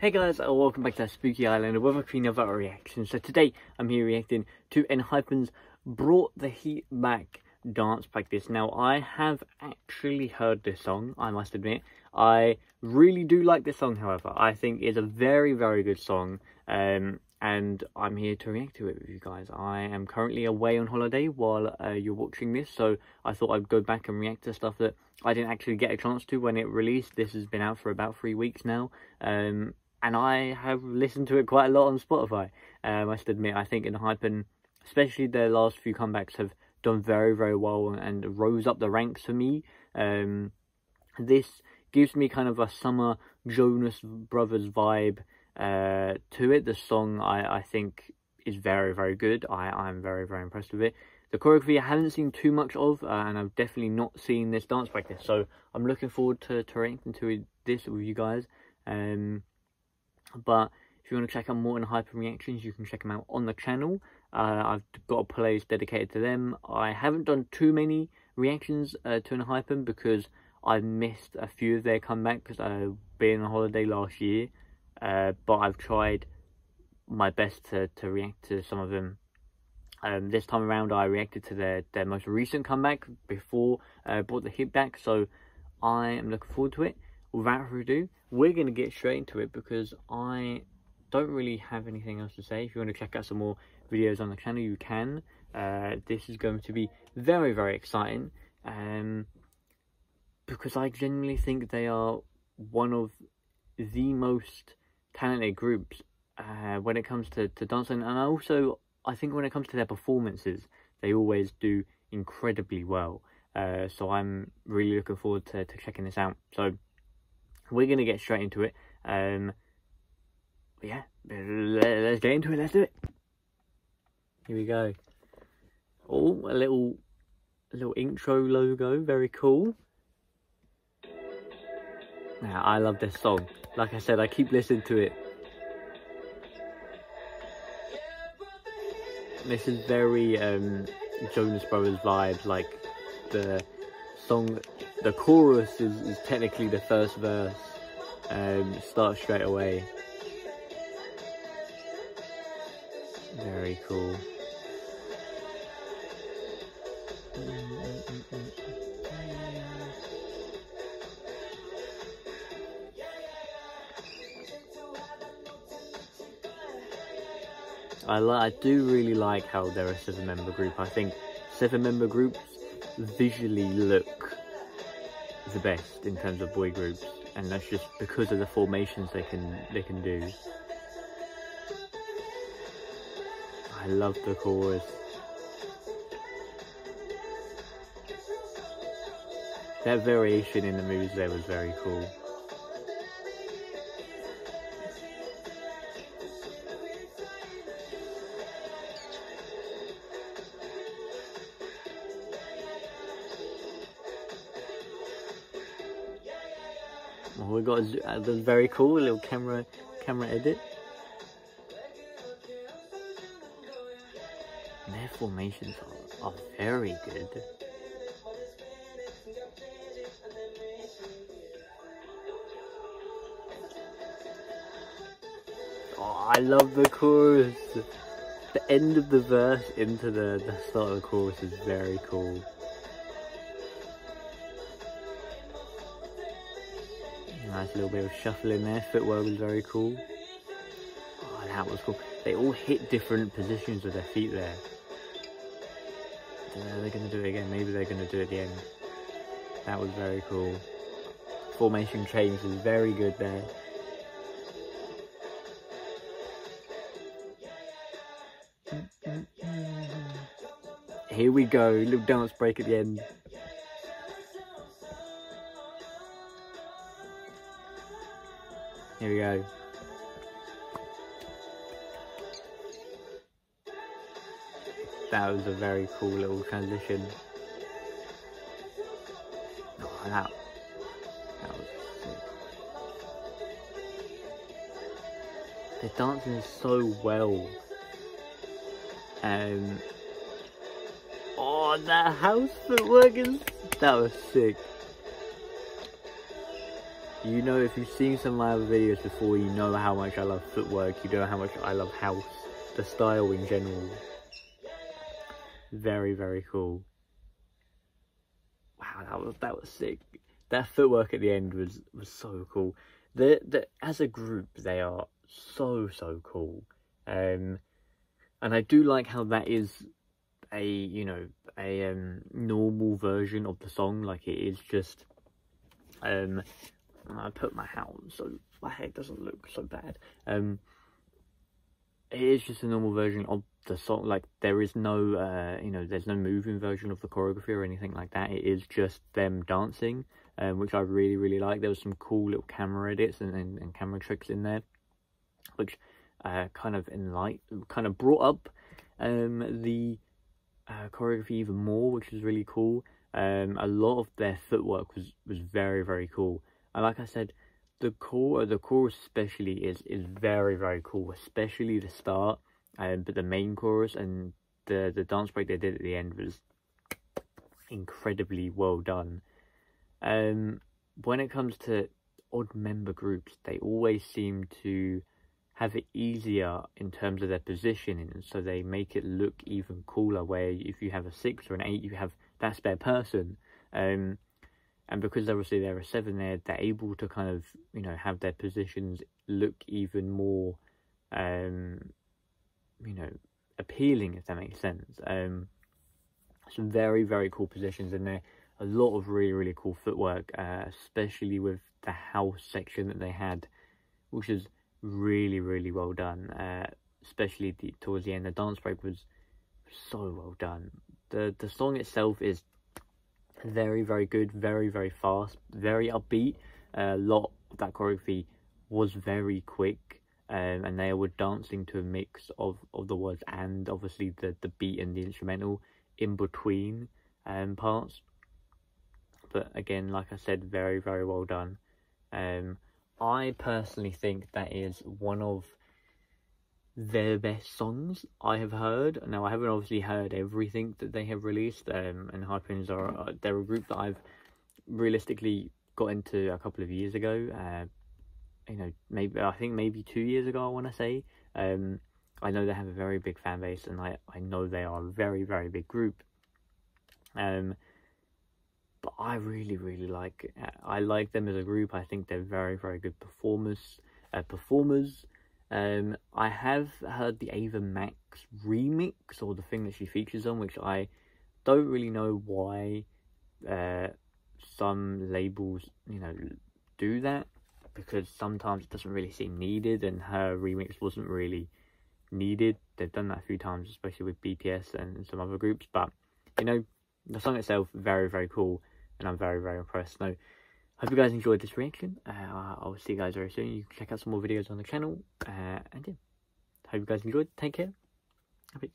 Hey guys, uh, welcome back to Spooky Island with a another reaction. So today I'm here reacting to ENHYPEN's Brought the Heat Back dance practice. Now I have actually heard this song, I must admit. I really do like this song however. I think it's a very very good song um, and I'm here to react to it with you guys. I am currently away on holiday while uh, you're watching this so I thought I'd go back and react to stuff that I didn't actually get a chance to when it released. This has been out for about three weeks now. Um, and I have listened to it quite a lot on Spotify. Um, I must admit, I think ENHYPEN, especially their last few comebacks, have done very, very well and rose up the ranks for me. Um, this gives me kind of a summer Jonas Brothers vibe uh, to it. The song, I, I think, is very, very good. I, I'm very, very impressed with it. The choreography I haven't seen too much of, uh, and I've definitely not seen this dance practice, so I'm looking forward to, to reacting to this with you guys. Um, but if you want to check out more ENHYPEN reactions, you can check them out on the channel. Uh, I've got a playlist dedicated to them. I haven't done too many reactions uh, to ENHYPEN because I've missed a few of their comeback because I've been on holiday last year. Uh, but I've tried my best to, to react to some of them. Um, this time around, I reacted to their, their most recent comeback before uh, brought the heat back, so I am looking forward to it without further ado, we're going to get straight into it because I don't really have anything else to say. If you want to check out some more videos on the channel, you can. Uh, this is going to be very, very exciting. Um, because I genuinely think they are one of the most talented groups uh, when it comes to, to dancing. And I also, I think when it comes to their performances, they always do incredibly well. Uh, so I'm really looking forward to, to checking this out. So we're going to get straight into it. Um, yeah, let's get into it. Let's do it. Here we go. Oh, a little, a little intro logo. Very cool. Now, I love this song. Like I said, I keep listening to it. This is very um, Jonas Brothers vibes, like the song the chorus is, is technically the first verse um starts straight away very cool I, I do really like how they're a seven member group. I think seven member groups visually look the best in terms of boy groups, and that's just because of the formations they can they can do. I love the chorus. That variation in the moves there was very cool. We got a, uh, very cool little camera camera edit. Their formations are, are very good. Oh, I love the chorus. The end of the verse into the, the start of the chorus is very cool. Nice little bit of shuffle in there. Footwork was very cool. Oh, that was cool. They all hit different positions with their feet there. they're they going to do it again? Maybe they're going to do it end. That was very cool. Formation change was very good there. Here we go, little dance break at the end. Here we go. That was a very cool little transition. Oh, that, that was sick. They're dancing so well. Um, oh, that house footwork is, that was sick. You know, if you've seen some of my other videos before, you know how much I love footwork, you know how much I love house, the style in general. Very, very cool. Wow, that was that was sick. That footwork at the end was was so cool. The the as a group they are so so cool. Um, and I do like how that is a you know a um normal version of the song. Like it is just um. I put my hat on so my hair doesn't look so bad. Um, it is just a normal version of the song like there is no uh you know there's no moving version of the choreography or anything like that. It is just them dancing um, which i really really like. There was some cool little camera edits and, and, and camera tricks in there which uh kind of enlight kind of brought up um the uh, choreography even more which was really cool. Um a lot of their footwork was was very very cool and like i said the core the chorus especially is is very very cool especially the start um, but the main chorus and the the dance break they did at the end was incredibly well done. Um when it comes to odd member groups they always seem to have it easier in terms of their positioning so they make it look even cooler where if you have a six or an eight you have that spare person. Um and because obviously there are seven there, they're able to kind of you know have their positions look even more, um, you know, appealing if that makes sense. Um, some very very cool positions in there. A lot of really really cool footwork, uh, especially with the house section that they had, which is really really well done. Uh, especially the, towards the end, the dance break was so well done. The the song itself is very very good very very fast very upbeat. A lot of that choreography was very quick um, and they were dancing to a mix of of the words and obviously the the beat and the instrumental in between um parts. But again like i said very very well done. Um i personally think that is one of their best songs I have heard. Now I haven't obviously heard everything that they have released, um, and Hypens are uh, they're a group that I've realistically got into a couple of years ago. Uh, you know, maybe I think maybe two years ago. I want to say. Um, I know they have a very big fan base, and I I know they are a very very big group. Um, but I really really like I like them as a group. I think they're very very good performers. Uh, performers. Um, I have heard the Ava Max remix or the thing that she features on, which I don't really know why uh, some labels, you know, do that because sometimes it doesn't really seem needed, and her remix wasn't really needed. They've done that a few times, especially with BTS and some other groups, but you know, the song itself very very cool, and I'm very very impressed. Now Hope you guys enjoyed this reaction. Uh, I'll see you guys very soon. You can check out some more videos on the channel. Uh, and yeah, hope you guys enjoyed. Take care. Peace.